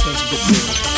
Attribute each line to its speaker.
Speaker 1: extension bit